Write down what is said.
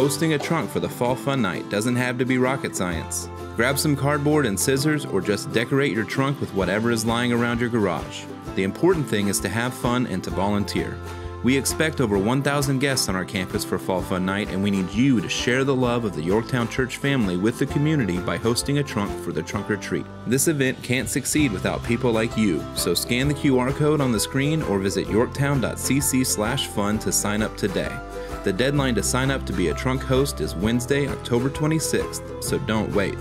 Hosting a trunk for the Fall Fun Night doesn't have to be rocket science. Grab some cardboard and scissors or just decorate your trunk with whatever is lying around your garage. The important thing is to have fun and to volunteer. We expect over 1,000 guests on our campus for Fall Fun Night, and we need you to share the love of the Yorktown Church family with the community by hosting a trunk for the trunk or treat. This event can't succeed without people like you, so scan the QR code on the screen or visit yorktown.cc/fun to sign up today. The deadline to sign up to be a trunk host is Wednesday, October 26th, so don't wait.